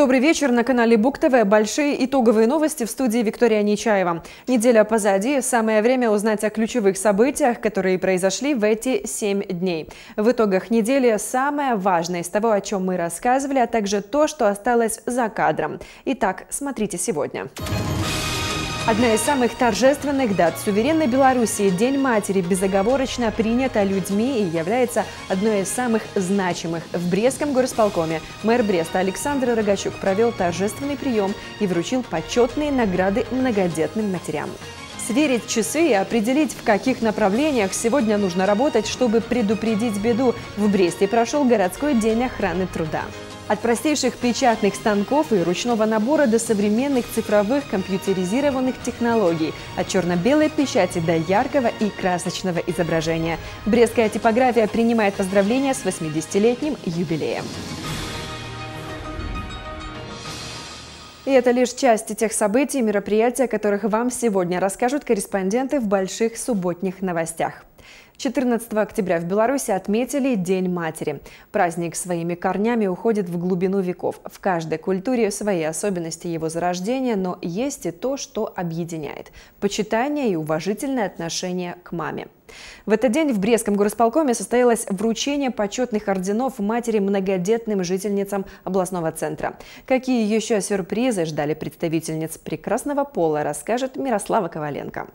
Добрый вечер на канале Бук ТВ. Большие итоговые новости в студии Виктория Нечаева. Неделя позади. Самое время узнать о ключевых событиях, которые произошли в эти семь дней. В итогах недели самое важное из того, о чем мы рассказывали, а также то, что осталось за кадром. Итак, смотрите сегодня. Одна из самых торжественных дат суверенной Белоруссии – День матери безоговорочно принята людьми и является одной из самых значимых. В Брестском горосполкоме мэр Бреста Александр Рогачук провел торжественный прием и вручил почетные награды многодетным матерям. Сверить часы и определить, в каких направлениях сегодня нужно работать, чтобы предупредить беду. В Бресте прошел городской день охраны труда. От простейших печатных станков и ручного набора до современных цифровых компьютеризированных технологий, от черно-белой печати до яркого и красочного изображения. Брестская типография принимает поздравления с 80-летним юбилеем. И это лишь часть тех событий и мероприятий, о которых вам сегодня расскажут корреспонденты в больших субботних новостях. 14 октября в Беларуси отметили День матери. Праздник своими корнями уходит в глубину веков. В каждой культуре свои особенности его зарождения, но есть и то, что объединяет – почитание и уважительное отношение к маме. В этот день в Брестском горосполкоме состоялось вручение почетных орденов матери многодетным жительницам областного центра. Какие еще сюрпризы ждали представительниц прекрасного пола, расскажет Мирослава Коваленко.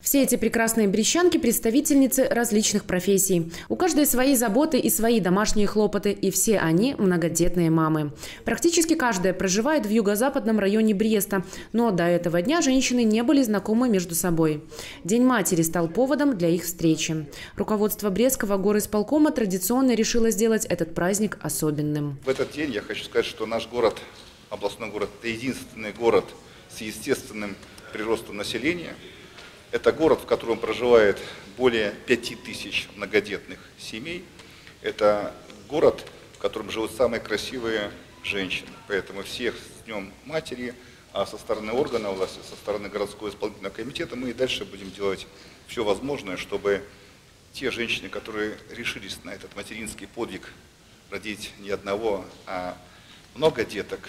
Все эти прекрасные брещанки – представительницы различных профессий. У каждой свои заботы и свои домашние хлопоты, и все они – многодетные мамы. Практически каждая проживает в юго-западном районе Бреста, но до этого дня женщины не были знакомы между собой. День матери стал поводом для их встречи. Руководство Брестского горосполкома традиционно решило сделать этот праздник особенным. В этот день я хочу сказать, что наш город, областной город, это единственный город с естественным приростом населения – это город, в котором проживает более 5000 многодетных семей. Это город, в котором живут самые красивые женщины. Поэтому всех с Днем Матери, а со стороны органа власти, со стороны городского исполнительного комитета мы и дальше будем делать все возможное, чтобы те женщины, которые решились на этот материнский подвиг родить не одного, а много деток,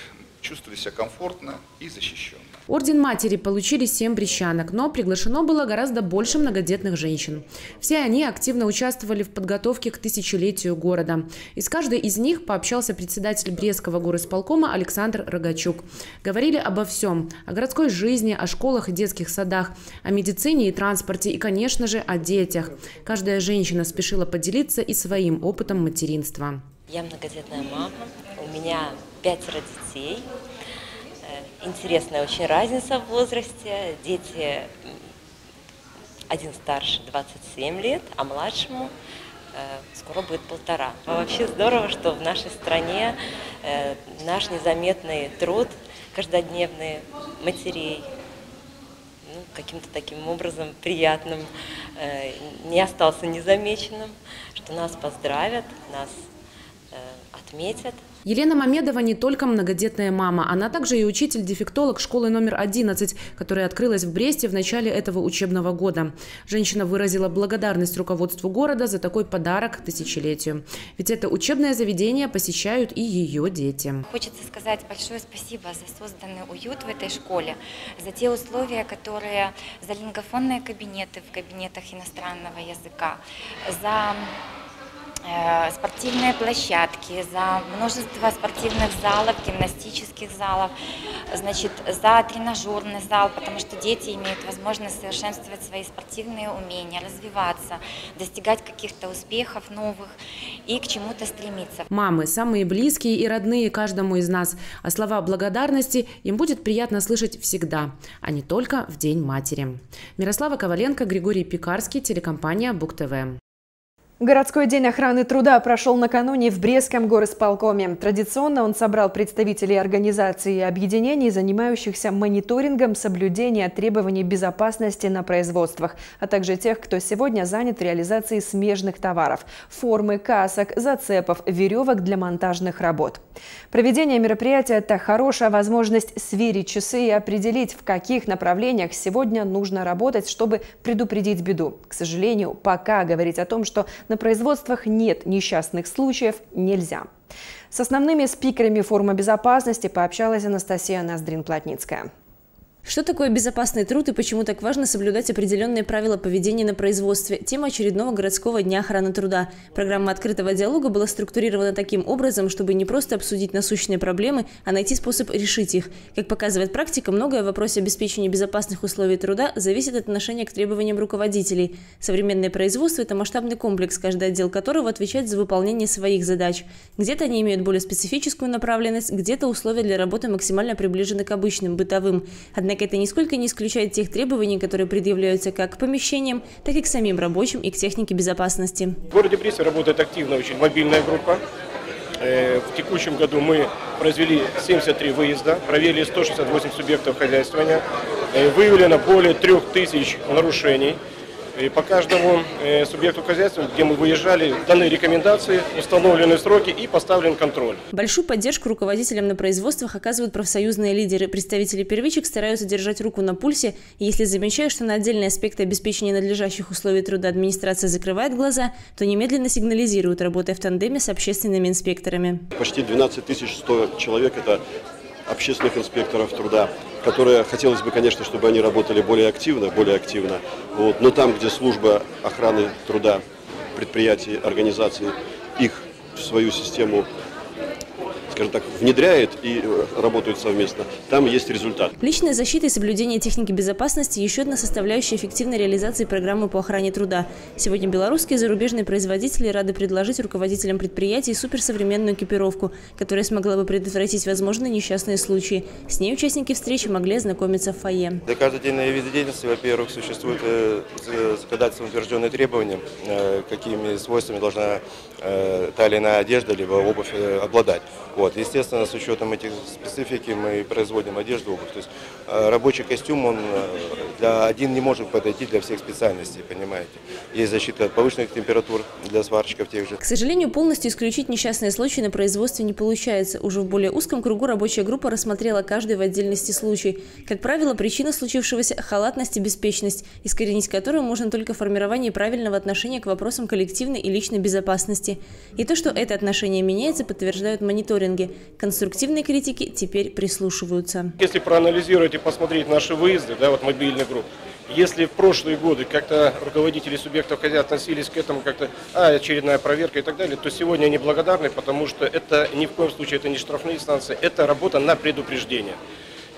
чувствовали себя комфортно и защищенно. Орден матери получили семь брещанок, но приглашено было гораздо больше многодетных женщин. Все они активно участвовали в подготовке к тысячелетию города. И с каждой из них пообщался председатель Брестского горосполкома Александр Рогачук. Говорили обо всем – о городской жизни, о школах и детских садах, о медицине и транспорте и, конечно же, о детях. Каждая женщина спешила поделиться и своим опытом материнства. Я многодетная мама, у меня пятеро детей. Э, интересная очень разница в возрасте. Дети, один старше 27 лет, а младшему э, скоро будет полтора. А вообще здорово, что в нашей стране э, наш незаметный труд каждодневный матерей ну, каким-то таким образом приятным не остался незамеченным, что нас поздравят, нас отметят. Елена Мамедова не только многодетная мама, она также и учитель-дефектолог школы номер 11, которая открылась в Бресте в начале этого учебного года. Женщина выразила благодарность руководству города за такой подарок тысячелетию. Ведь это учебное заведение посещают и ее дети. Хочется сказать большое спасибо за созданный уют в этой школе, за те условия, которые, за лингофонные кабинеты в кабинетах иностранного языка, за спортивные площадки, за множество спортивных залов, гимнастических залов, значит, за тренажерный зал, потому что дети имеют возможность совершенствовать свои спортивные умения, развиваться, достигать каких-то успехов новых и к чему-то стремиться. Мамы – самые близкие и родные каждому из нас, а слова благодарности им будет приятно слышать всегда, а не только в День матери. Мирослава Коваленко, Григорий Пекарский, телекомпания Бук-ТВ. Городской день охраны труда прошел накануне в Брестском горосполкоме. Традиционно он собрал представителей организаций и объединений, занимающихся мониторингом соблюдения требований безопасности на производствах, а также тех, кто сегодня занят в реализации смежных товаров – формы, касок, зацепов, веревок для монтажных работ. Проведение мероприятия – это хорошая возможность сверить часы и определить, в каких направлениях сегодня нужно работать, чтобы предупредить беду. К сожалению, пока говорить о том, что на производствах нет несчастных случаев, нельзя. С основными спикерами форума безопасности пообщалась Анастасия Ноздрин-Плотницкая. Что такое безопасный труд и почему так важно соблюдать определенные правила поведения на производстве? Тема очередного городского дня охраны труда. Программа открытого диалога была структурирована таким образом, чтобы не просто обсудить насущные проблемы, а найти способ решить их. Как показывает практика, многое в вопросе обеспечения безопасных условий труда зависит от отношения к требованиям руководителей. Современное производство – это масштабный комплекс, каждый отдел которого отвечает за выполнение своих задач. Где-то они имеют более специфическую направленность, где-то условия для работы максимально приближены к обычным, бытовым. Однако Однако это нисколько не исключает тех требований, которые предъявляются как к помещениям, так и к самим рабочим и к технике безопасности. В городе Брисе работает активно очень мобильная группа. Э, в текущем году мы произвели 73 выезда, проверили 168 субъектов хозяйствования, э, выявлено более 3000 нарушений – и по каждому э, субъекту хозяйства, где мы выезжали, даны рекомендации, установлены сроки и поставлен контроль. Большую поддержку руководителям на производствах оказывают профсоюзные лидеры. Представители первичек стараются держать руку на пульсе. И если замечают, что на отдельные аспекты обеспечения надлежащих условий труда администрация закрывает глаза, то немедленно сигнализируют, работая в тандеме с общественными инспекторами. Почти 12 100 человек – это общественных инспекторов труда которые хотелось бы, конечно, чтобы они работали более активно, более активно. Вот. Но там, где служба охраны труда предприятий, организаций, их в свою систему скажем так, внедряет и э, работают совместно, там есть результат. Личная защита и соблюдение техники безопасности – еще одна составляющая эффективной реализации программы по охране труда. Сегодня белорусские и зарубежные производители рады предложить руководителям предприятий суперсовременную экипировку, которая смогла бы предотвратить возможные несчастные случаи. С ней участники встречи могли ознакомиться в фойе. Для каждодневной вида деятельности, во-первых, существуют э, законодательством утвержденные требования, э, какими свойствами должна та или иная одежда либо обувь обладать. Вот, естественно, с учетом этих специфики мы производим одежду, обувь. То есть э, рабочий костюм, он э, для, один не может подойти для всех специальностей, понимаете. Есть защита от повышенных температур для сварщиков тех же. К сожалению, полностью исключить несчастные случаи на производстве не получается. Уже в более узком кругу рабочая группа рассмотрела каждый в отдельности случай. Как правило, причина случившегося – халатность и беспечность, искоренить которую можно только в формировании правильного отношения к вопросам коллективной и личной безопасности. И то, что это отношение меняется, подтверждают мониторинг мониторинге. Конструктивные критики теперь прислушиваются. Если проанализировать и посмотреть наши выезды, да, вот мобильных групп, если в прошлые годы как-то руководители субъектов хозяйства относились к этому как-то, а, очередная проверка и так далее, то сегодня они благодарны, потому что это ни в коем случае это не штрафные станции, это работа на предупреждение.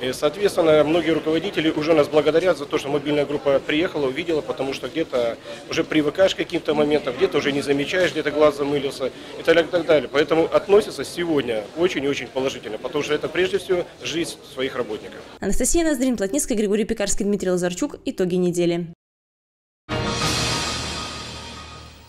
И, соответственно, многие руководители уже нас благодарят за то, что мобильная группа приехала, увидела, потому что где-то уже привыкаешь к каким-то моментам, где-то уже не замечаешь, где-то глаз замылился и так и так далее. Поэтому относятся сегодня очень и очень положительно, потому что это прежде всего жизнь своих работников. Анастасия Ноздрин, Плотницкая, Григорий Пекарский, Дмитрий Лазарчук. Итоги недели.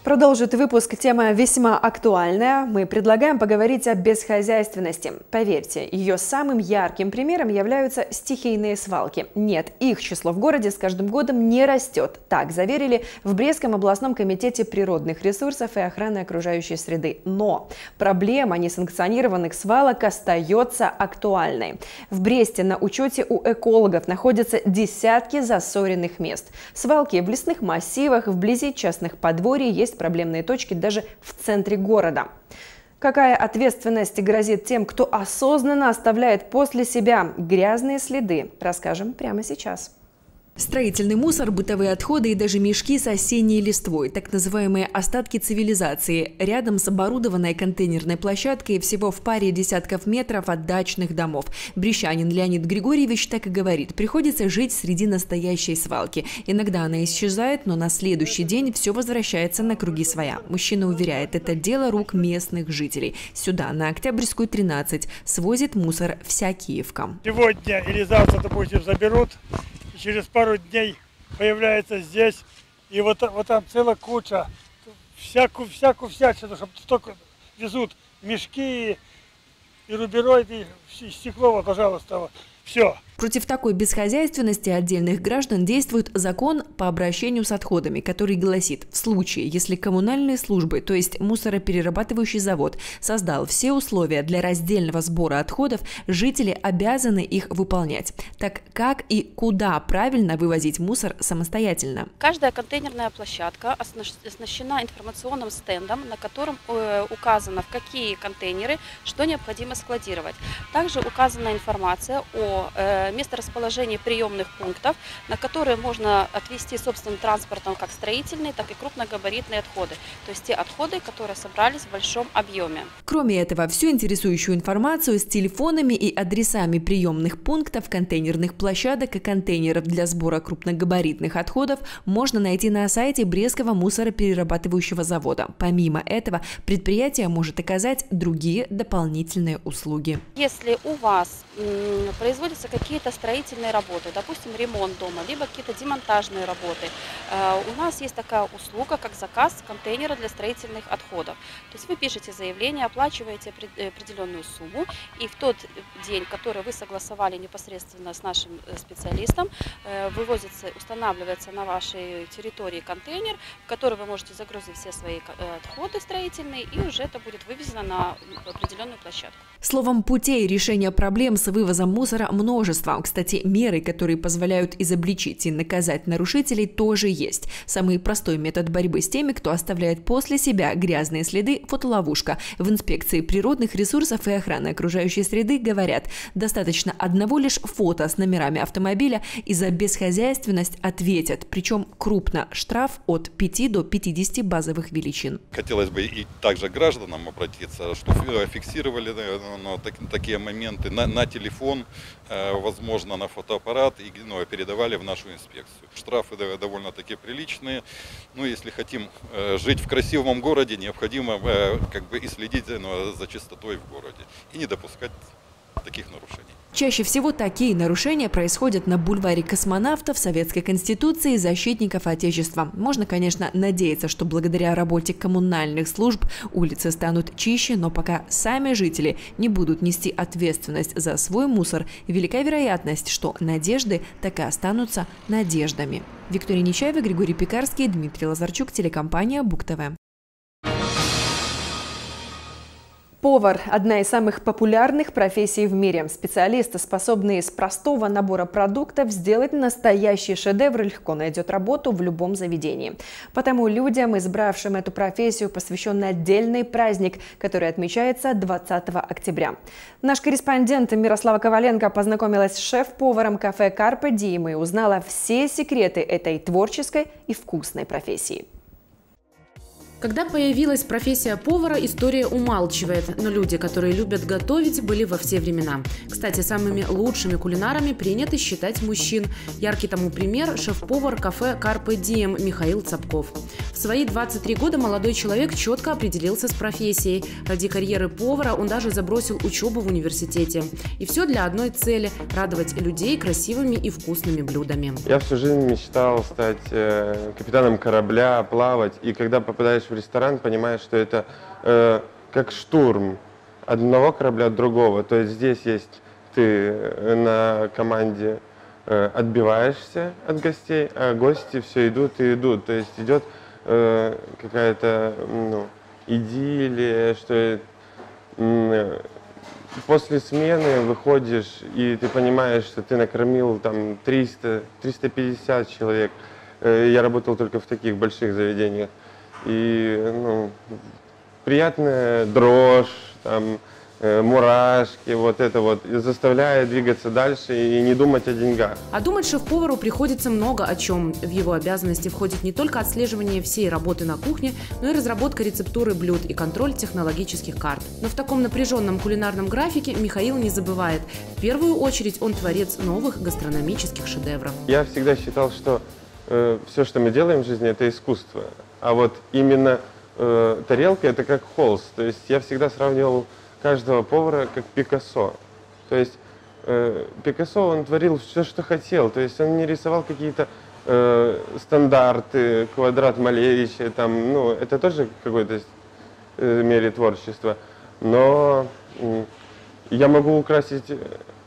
Продолжит выпуск тема весьма актуальная. Мы предлагаем поговорить о бесхозяйственности. Поверьте, ее самым ярким примером являются стихийные свалки. Нет, их число в городе с каждым годом не растет. Так заверили в Брестском областном комитете природных ресурсов и охраны окружающей среды. Но проблема несанкционированных свалок остается актуальной. В Бресте на учете у экологов находятся десятки засоренных мест. Свалки в лесных массивах, вблизи частных подворий есть проблемные точки даже в центре города. Какая ответственность грозит тем, кто осознанно оставляет после себя грязные следы, расскажем прямо сейчас. Строительный мусор, бытовые отходы и даже мешки с осенней листвой, так называемые остатки цивилизации, рядом с оборудованной контейнерной площадкой всего в паре десятков метров от дачных домов. Брещанин Леонид Григорьевич так и говорит, приходится жить среди настоящей свалки. Иногда она исчезает, но на следующий день все возвращается на круги своя. Мужчина уверяет, это дело рук местных жителей. Сюда, на Октябрьскую 13, свозит мусор вся Киевка. Сегодня или завтра, допустим, заберут, через пару дней появляется здесь. И вот, вот там целая куча, всякую, всякую всячину, чтобы только везут мешки и рубероид, и стекло, пожалуйста, все. Против такой бесхозяйственности отдельных граждан действует закон по обращению с отходами, который гласит, в случае, если коммунальные службы, то есть мусороперерабатывающий завод, создал все условия для раздельного сбора отходов, жители обязаны их выполнять. Так как и куда правильно вывозить мусор самостоятельно? Каждая контейнерная площадка оснащена информационным стендом, на котором э, указано, в какие контейнеры что необходимо складировать. Также указана информация о э, месторасположении приемных пунктов, на которые можно отвезти собственным транспортом как строительные, так и крупногабаритные отходы. То есть те отходы, которые собрались в большом объеме. Кроме этого, всю интересующую информацию с телефонами и адресами приемных пунктов, контейнерных площадок и контейнеров для сбора крупногабаритных отходов можно найти на сайте Брестского мусороперерабатывающего завода. Помимо этого, предприятие может оказать другие дополнительные услуги. Если у вас производятся какие-то строительные работы, допустим, ремонт дома, либо какие-то демонтажные работы, э, у нас есть такая услуга, как заказ контейнера для строительных отходов. То есть вы пишете заявление, оплачиваете э, определенную сумму, и в тот день, который вы согласовали непосредственно с нашим э, специалистом, вывозится, устанавливается на вашей территории контейнер, в который вы можете загрузить все свои отходы строительные, и уже это будет вывезено на определенную площадку. Словом, путей решения проблем с вывозом мусора множество. Кстати, меры, которые позволяют изобличить и наказать нарушителей, тоже есть. Самый простой метод борьбы с теми, кто оставляет после себя грязные следы – фотоловушка. В инспекции природных ресурсов и охраны окружающей среды говорят, достаточно одного лишь фото с номерами автомобиля и за бесхозяйственность ответят. Причем крупно – штраф от 5 до 50 базовых величин. Хотелось бы и также гражданам обратиться, что фиксировали ну, так, такие моменты на, на телефон, э, возможно, на фотоаппарат и ну, передавали в нашу инспекцию. Штрафы довольно-таки приличные. Ну, если хотим э, жить в красивом городе, необходимо э, как бы и следить ну, за чистотой в городе и не допускать таких нарушений. Чаще всего такие нарушения происходят на бульваре космонавтов, Советской Конституции и защитников Отечества. Можно, конечно, надеяться, что благодаря работе коммунальных служб улицы станут чище, но пока сами жители не будут нести ответственность за свой мусор, велика вероятность, что надежды так и останутся надеждами. Виктория Нечаева, Григорий Пекарский, Дмитрий Лазарчук, телекомпания Бук-ТВ. Повар – одна из самых популярных профессий в мире. Специалисты, способные из простого набора продуктов сделать настоящий шедевр, легко найдет работу в любом заведении. Потому людям, избравшим эту профессию, посвящен отдельный праздник, который отмечается 20 октября. Наш корреспондент Мирослава Коваленко познакомилась с шеф-поваром кафе «Карпе Дим» и узнала все секреты этой творческой и вкусной профессии. Когда появилась профессия повара, история умалчивает, но люди, которые любят готовить, были во все времена. Кстати, самыми лучшими кулинарами принято считать мужчин. Яркий тому пример – шеф-повар кафе «Карпе Дием» Михаил Цапков. В свои 23 года молодой человек четко определился с профессией. Ради карьеры повара он даже забросил учебу в университете. И все для одной цели – радовать людей красивыми и вкусными блюдами. Я всю жизнь мечтал стать э, капитаном корабля, плавать. И когда попадаешь в ресторан, понимаешь, что это э, как штурм одного корабля от другого. То есть здесь есть ты э, на команде э, отбиваешься от гостей, а гости все идут и идут. То есть идет э, какая-то ну, идиллия, что э, после смены выходишь и ты понимаешь, что ты накормил там 300, 350 человек. Э, я работал только в таких больших заведениях и ну, приятная дрожь, там, э, мурашки, вот это вот, и заставляет двигаться дальше и не думать о деньгах. А думать шеф-повару приходится много о чем. В его обязанности входит не только отслеживание всей работы на кухне, но и разработка рецептуры блюд и контроль технологических карт. Но в таком напряженном кулинарном графике Михаил не забывает. В первую очередь он творец новых гастрономических шедевров. Я всегда считал, что э, все, что мы делаем в жизни, это искусство. А вот именно э, тарелка это как холст. То есть я всегда сравнивал каждого повара как Пикассо. То есть э, Пикассо, он творил все, что хотел. То есть он не рисовал какие-то э, стандарты, квадрат Малевича, там, ну, это тоже какой-то э, мере творчества. Но э, я могу украсить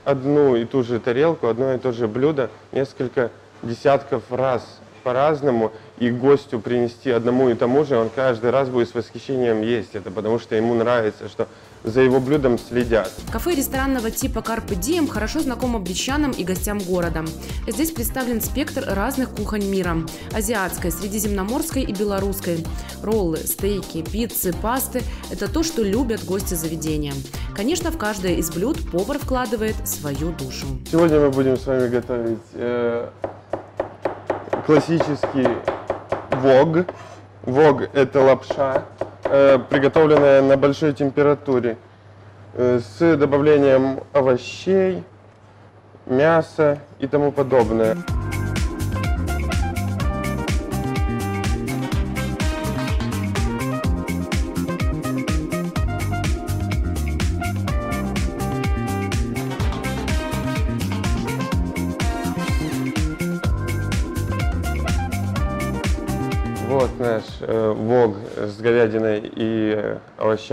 одну и ту же тарелку, одно и то же блюдо несколько десятков раз по-разному, и гостю принести одному и тому же, он каждый раз будет с восхищением есть это, потому что ему нравится, что за его блюдом следят. Кафе ресторанного типа Carpe Diem хорошо знакомо брещанам и гостям города. Здесь представлен спектр разных кухонь мира – азиатской, средиземноморской и белорусской. Роллы, стейки, пиццы, пасты – это то, что любят гости заведения. Конечно, в каждое из блюд повар вкладывает свою душу. Сегодня мы будем с вами готовить э, классический вог. Вог – это лапша, э, приготовленная на большой температуре э, с добавлением овощей, мяса и тому подобное.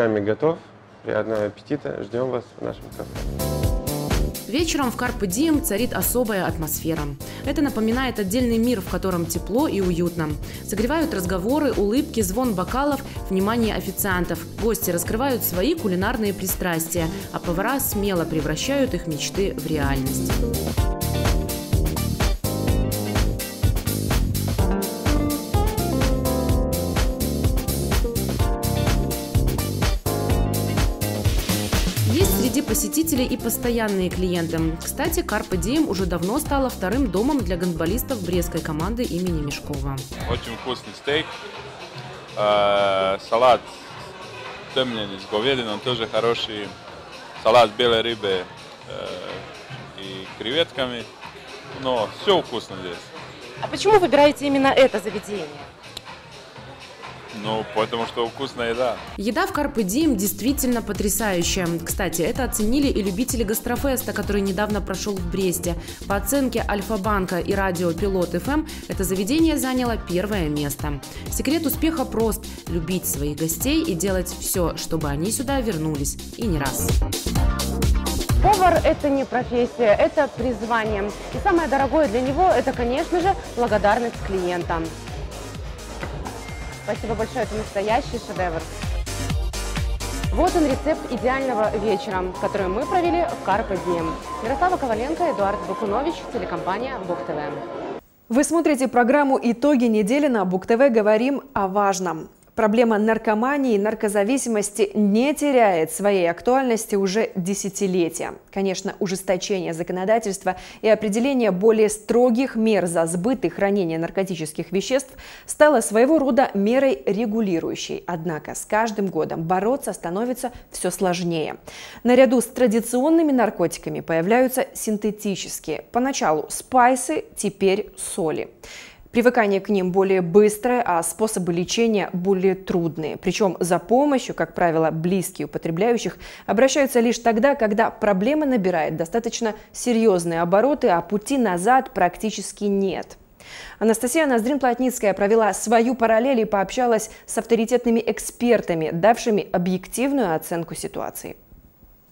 Овощами готов. Приятного аппетита. Ждем вас в нашем кафе. Вечером в Карпе Дием царит особая атмосфера. Это напоминает отдельный мир, в котором тепло и уютно. Согревают разговоры, улыбки, звон бокалов, внимание официантов. Гости раскрывают свои кулинарные пристрастия, а повара смело превращают их мечты в реальность. Посетителей и постоянные клиенты. Кстати, Карпе Дием уже давно стала вторым домом для гандболистов брестской команды имени Мешкова. Очень вкусный стейк, э, салат темленый с говядиной, тоже хороший, салат белой рыбы э, и креветками. Но все вкусно здесь. А почему выбираете именно это заведение? Ну, потому что вкусная еда. Еда в Карпе Дием действительно потрясающая. Кстати, это оценили и любители гастрофеста, который недавно прошел в Бресте. По оценке Альфа-банка и радио Пилот ФМ, это заведение заняло первое место. Секрет успеха прост – любить своих гостей и делать все, чтобы они сюда вернулись. И не раз. Повар – это не профессия, это призвание. И самое дорогое для него – это, конечно же, благодарность клиентам. Спасибо большое, это настоящий шедевр. Вот он рецепт идеального вечера, который мы провели в Карпе Дием. Ярослава Коваленко, Эдуард Бакунович, телекомпания Бук ТВ. Вы смотрите программу «Итоги недели» на Бук ТВ. Говорим о важном. Проблема наркомании и наркозависимости не теряет своей актуальности уже десятилетия. Конечно, ужесточение законодательства и определение более строгих мер за сбыт и хранение наркотических веществ стало своего рода мерой регулирующей. Однако с каждым годом бороться становится все сложнее. Наряду с традиционными наркотиками появляются синтетические. Поначалу спайсы, теперь соли. Привыкание к ним более быстрое, а способы лечения более трудные. Причем за помощью, как правило, близкие употребляющих обращаются лишь тогда, когда проблема набирает достаточно серьезные обороты, а пути назад практически нет. Анастасия Ноздрин-Плотницкая провела свою параллель и пообщалась с авторитетными экспертами, давшими объективную оценку ситуации.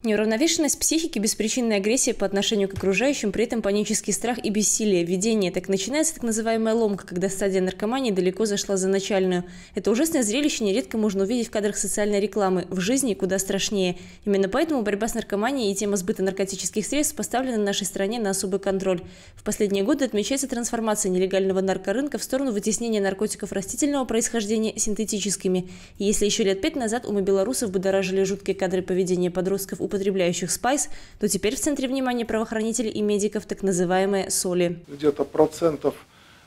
Неуравновешенность психики, беспричинная агрессия по отношению к окружающим, при этом панический страх и бессилие, видение. Так начинается так называемая ломка, когда стадия наркомании далеко зашла за начальную. Это ужасное зрелище нередко можно увидеть в кадрах социальной рекламы. В жизни куда страшнее. Именно поэтому борьба с наркоманией и тема сбыта наркотических средств поставлена в нашей стране на особый контроль. В последние годы отмечается трансформация нелегального наркорынка в сторону вытеснения наркотиков растительного происхождения синтетическими. И если еще лет пять назад умы белорусов будоражили жуткие кадры поведения подростков употребляющих спайс, то теперь в центре внимания правоохранителей и медиков так называемые соли. Где-то процентов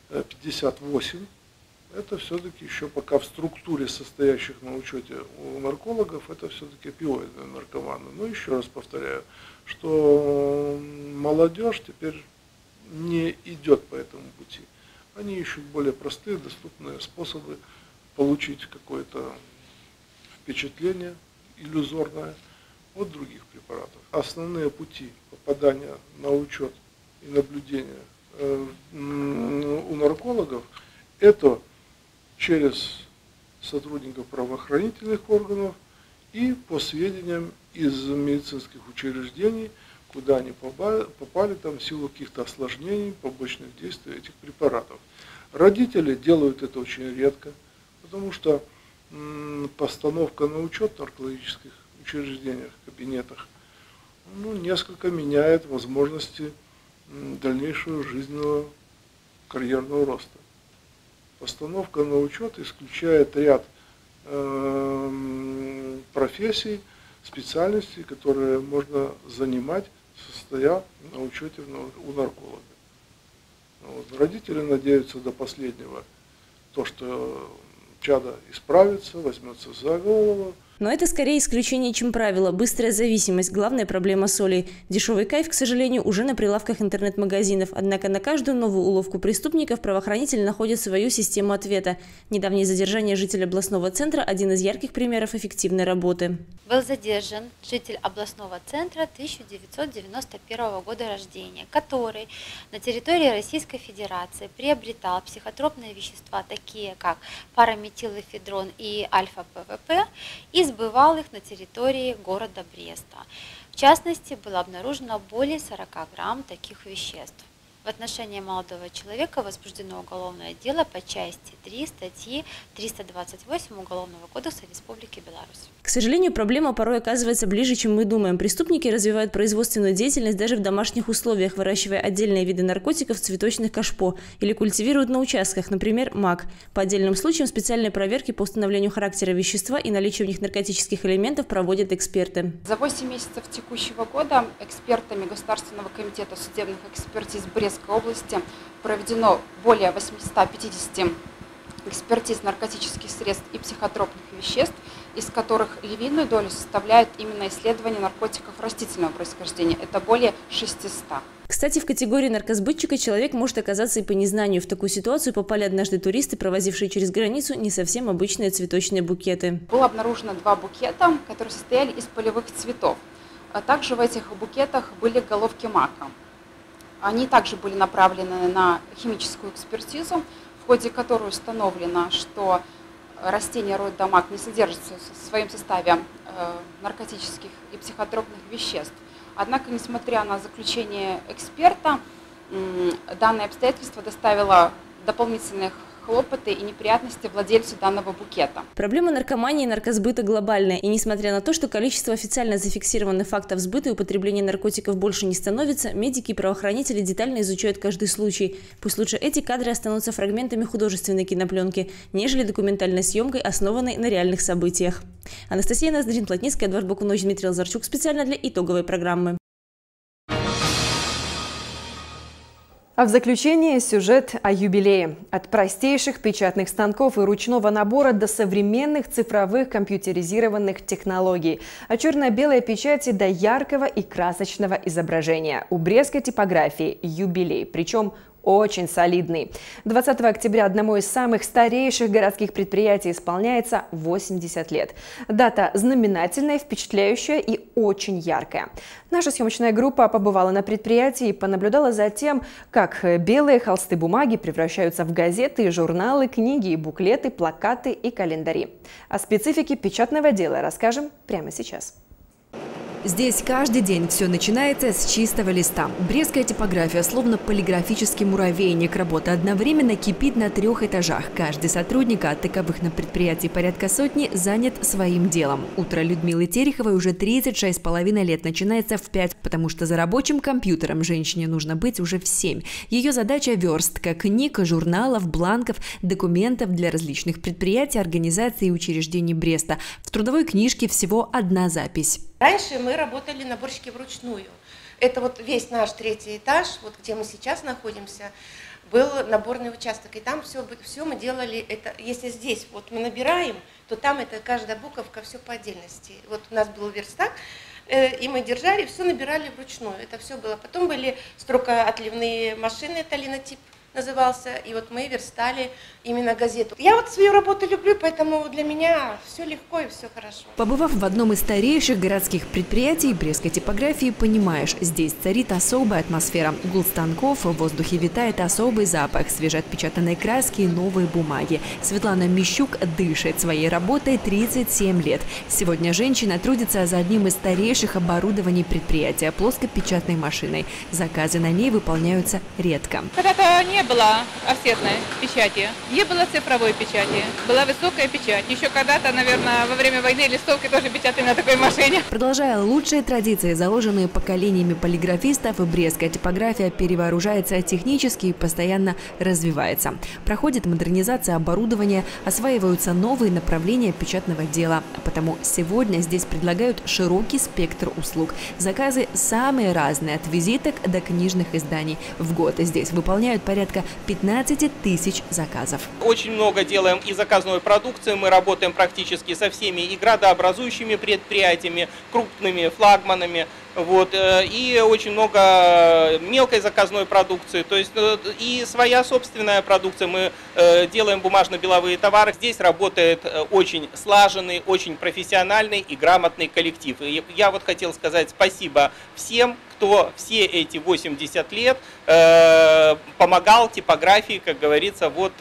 58 это все-таки еще пока в структуре состоящих на учете у наркологов, это все-таки опиоидные наркоманы. Но еще раз повторяю, что молодежь теперь не идет по этому пути. Они ищут более простые, доступные способы получить какое-то впечатление иллюзорное – от других препаратов. Основные пути попадания на учет и наблюдения э, у наркологов – это через сотрудников правоохранительных органов и по сведениям из медицинских учреждений куда они попали, попали там в силу каких-то осложнений, побочных действий этих препаратов. Родители делают это очень редко, потому что постановка на учет наркологических учреждениях, кабинетах, ну, несколько меняет возможности дальнейшего жизненного карьерного роста. Постановка на учет исключает ряд э, профессий, специальностей, которые можно занимать, состоя на учете у нарколога. Вот. Родители надеются до последнего, то, что чадо исправится, возьмется за голову, но это скорее исключение, чем правило. Быстрая зависимость – главная проблема соли. Дешевый кайф, к сожалению, уже на прилавках интернет-магазинов. Однако на каждую новую уловку преступников правоохранители находят свою систему ответа. Недавнее задержание жителя областного центра – один из ярких примеров эффективной работы. Был задержан житель областного центра 1991 года рождения, который на территории Российской Федерации приобретал психотропные вещества, такие как параметилэфедрон и альфа-ПВП, из сбывал их на территории города Бреста. В частности, было обнаружено более 40 грамм таких веществ. В отношении молодого человека возбуждено уголовное дело по части 3 статьи 328 Уголовного кодекса Республики Беларусь. К сожалению, проблема порой оказывается ближе, чем мы думаем. Преступники развивают производственную деятельность даже в домашних условиях, выращивая отдельные виды наркотиков в цветочных кашпо или культивируют на участках, например, мак. По отдельным случаям специальные проверки по установлению характера вещества и наличию в них наркотических элементов проводят эксперты. За 8 месяцев текущего года экспертами Государственного комитета судебных экспертиз Брест Одесской области проведено более 850 экспертиз наркотических средств и психотропных веществ, из которых львиную долю составляет именно исследование наркотиков растительного происхождения. Это более 600. Кстати, в категории наркосбытчика человек может оказаться и по незнанию. В такую ситуацию попали однажды туристы, провозившие через границу не совсем обычные цветочные букеты. Было обнаружено два букета, которые состояли из полевых цветов. А также в этих букетах были головки мака. Они также были направлены на химическую экспертизу, в ходе которой установлено, что растение рода мак не содержит в своем составе э, наркотических и психотропных веществ. Однако, несмотря на заключение эксперта, данное обстоятельство доставило дополнительных хлопоты и неприятности владельцу данного букета. Проблема наркомании и наркосбыта глобальная. И несмотря на то, что количество официально зафиксированных фактов сбыта и употребления наркотиков больше не становится, медики и правоохранители детально изучают каждый случай. Пусть лучше эти кадры останутся фрагментами художественной кинопленки, нежели документальной съемкой, основанной на реальных событиях. Анастасия Ноздрин, Плотницкая, Эдуард Бакунович, Дмитрий Лазарчук специально для итоговой программы. А в заключение сюжет о юбилее. От простейших печатных станков и ручного набора до современных цифровых компьютеризированных технологий. От черно-белой печати до яркого и красочного изображения. У брестской типографии юбилей. Причем очень солидный. 20 октября одному из самых старейших городских предприятий исполняется 80 лет. Дата знаменательная, впечатляющая и очень яркая. Наша съемочная группа побывала на предприятии и понаблюдала за тем, как белые холсты бумаги превращаются в газеты, журналы, книги буклеты, плакаты и календари. О специфике печатного дела расскажем прямо сейчас. Здесь каждый день все начинается с чистого листа. Брестская типография, словно полиграфический муравейник, работа одновременно кипит на трех этажах. Каждый сотрудник, а таковых на предприятии порядка сотни, занят своим делом. Утро Людмилы Тереховой уже 36,5 лет начинается в 5, потому что за рабочим компьютером женщине нужно быть уже в 7. Ее задача – верстка книг, журналов, бланков, документов для различных предприятий, организаций и учреждений Бреста. В трудовой книжке всего одна запись. Раньше мы работали наборщики вручную. Это вот весь наш третий этаж, вот где мы сейчас находимся, был наборный участок. И там все, все мы делали, это, если здесь вот мы набираем, то там это каждая буковка, все по отдельности. Вот у нас был верстак, э, и мы держали, все набирали вручную. Это все было. Потом были строкоотливные машины, это линотип назывался, и вот мы верстали именно газету. Я вот свою работу люблю, поэтому для меня все легко и все хорошо. Побывав в одном из старейших городских предприятий Брестской типографии, понимаешь, здесь царит особая атмосфера. Гул станков, в воздухе витает особый запах, свежеотпечатанной краски и новой бумаги. Светлана Мищук дышит своей работой 37 лет. Сегодня женщина трудится за одним из старейших оборудований предприятия – плоскопечатной машиной. Заказы на ней выполняются редко. Когда-то не было офсетной печати. Не было цифровой печати, была высокая печать. Еще когда-то, наверное, во время войны листовки тоже печатали на такой машине. Продолжая лучшие традиции, заложенные поколениями полиграфистов, брестская типография перевооружается технически и постоянно развивается. Проходит модернизация оборудования, осваиваются новые направления печатного дела. А потому сегодня здесь предлагают широкий спектр услуг. Заказы самые разные, от визиток до книжных изданий. В год здесь выполняют порядка 15 тысяч заказов. Очень много делаем и заказной продукции. Мы работаем практически со всеми и градообразующими предприятиями, крупными флагманами. Вот, э, и очень много мелкой заказной продукции, то есть э, и своя собственная продукция. Мы э, делаем бумажно-беловые товары. Здесь работает очень слаженный, очень профессиональный и грамотный коллектив. И я вот хотел сказать спасибо всем, кто все эти 80 лет помогал типографии, как говорится, вот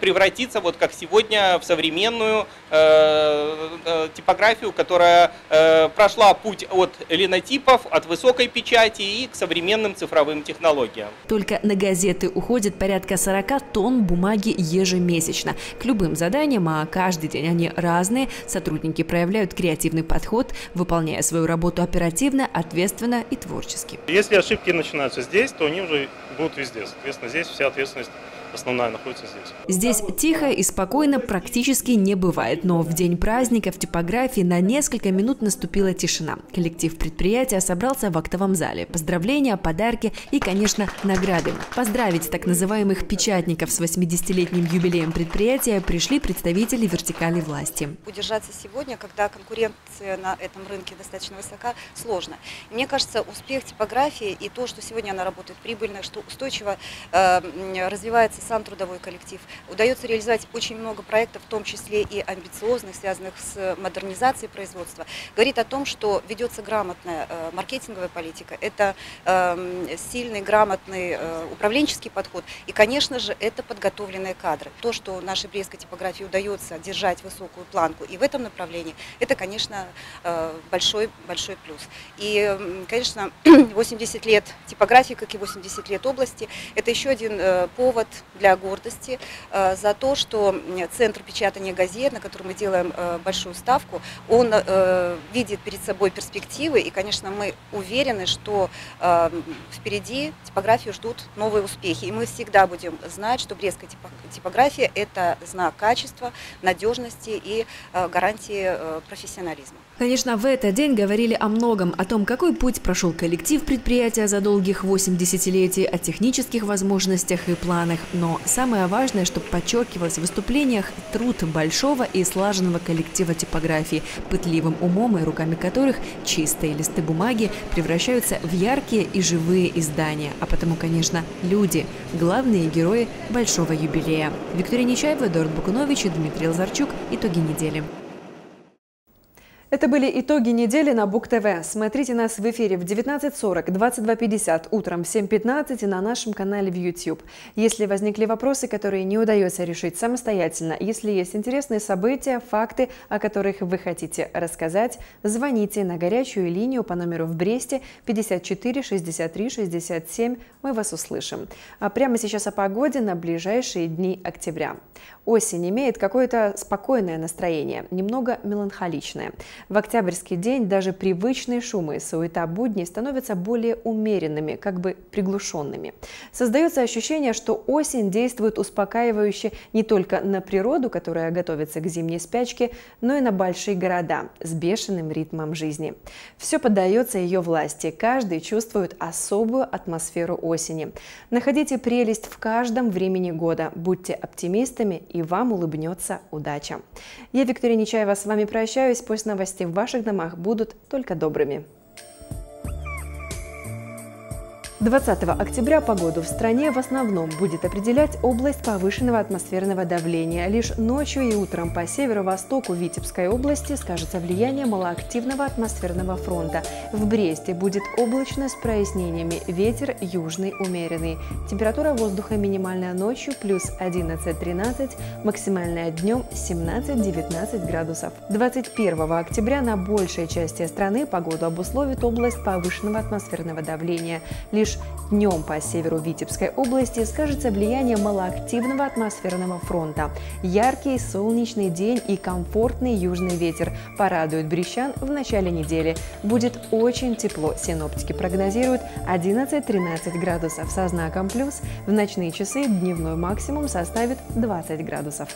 превратиться вот как сегодня в современную э, э, типографию, которая э, прошла путь от линотипов, от высокой печати и к современным цифровым технологиям. Только на газеты уходит порядка 40 тонн бумаги ежемесячно. К любым заданиям, а каждый день они разные, сотрудники проявляют креативный подход, выполняя свою работу оперативно, ответственно и творчески. Если ошибки начинаются здесь, то они уже будут везде. Соответственно, здесь вся ответственность основная находится здесь. Здесь тихо и спокойно практически не бывает, но в день праздника в типографии на несколько минут наступила тишина. Коллектив предприятия собрался в актовом зале. Поздравления, подарки и, конечно, награды. Поздравить так называемых печатников с 80-летним юбилеем предприятия пришли представители вертикали власти. Удержаться сегодня, когда конкуренция на этом рынке достаточно высока, сложно. мне кажется, успех типографии и то, что сегодня она работает прибыльно, что устойчиво э, развивается сам трудовой коллектив. Удается реализовать очень много проектов, в том числе и амбициозных, связанных с модернизацией производства. Говорит о том, что ведется грамотная э, маркетинговая политика, это э, сильный, грамотный э, управленческий подход и, конечно же, это подготовленные кадры. То, что нашей брестской типографии удается держать высокую планку и в этом направлении, это, конечно, э, большой, большой плюс. И, конечно, 80 лет типографии, как и 80 лет области, это еще один э, повод для гордости э, за то, что Центр печатания газет, на который мы делаем э, большую ставку, он э, видит перед собой перспективы, и, конечно, мы уверены, что впереди типографию ждут новые успехи. И мы всегда будем знать, что брестская типография – это знак качества, надежности и гарантии профессионализма. Конечно, в этот день говорили о многом, о том, какой путь прошел коллектив предприятия за долгих 8 десятилетий, о технических возможностях и планах. Но самое важное, что подчеркивалось в выступлениях, труд большого и слаженного коллектива типографии, пытливым умом и руками которых чистые листы бумаги превращаются в яркие и живые издания. А потому, конечно, люди – главные герои большого юбилея. Виктория Нечаева, Эдуард Букунович и Дмитрий Лазарчук. Итоги недели. Это были итоги недели на Бук ТВ. Смотрите нас в эфире в 19.40, 22.50, утром в 7.15 и на нашем канале в YouTube. Если возникли вопросы, которые не удается решить самостоятельно, если есть интересные события, факты, о которых вы хотите рассказать, звоните на горячую линию по номеру в Бресте 54 63 67. Мы вас услышим. А прямо сейчас о погоде на ближайшие дни октября. Осень имеет какое-то спокойное настроение, немного меланхоличное. В октябрьский день даже привычные шумы и суета будней становятся более умеренными, как бы приглушенными. Создается ощущение, что осень действует успокаивающе не только на природу, которая готовится к зимней спячке, но и на большие города с бешеным ритмом жизни. Все поддается ее власти, каждый чувствует особую атмосферу осени. Находите прелесть в каждом времени года, будьте оптимистами и вам улыбнется удача. Я, Виктория Нечаева, с вами прощаюсь. Пусть новости в ваших домах будут только добрыми. 20 октября погоду в стране в основном будет определять область повышенного атмосферного давления. Лишь ночью и утром по северо-востоку Витебской области скажется влияние малоактивного атмосферного фронта. В Бресте будет облачно с прояснениями, ветер южный умеренный. Температура воздуха минимальная ночью плюс 11-13, максимальная днем 17-19 градусов. 21 октября на большей части страны погоду обусловит область повышенного атмосферного давления. Лишь Лишь днем по северу Витебской области скажется влияние малоактивного атмосферного фронта. Яркий солнечный день и комфортный южный ветер порадуют брещан в начале недели. Будет очень тепло. Синоптики прогнозируют 11-13 градусов со знаком плюс. В ночные часы дневной максимум составит 20 градусов.